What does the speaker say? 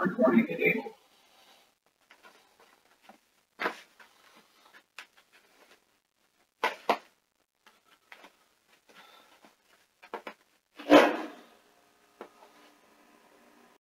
recording enabled.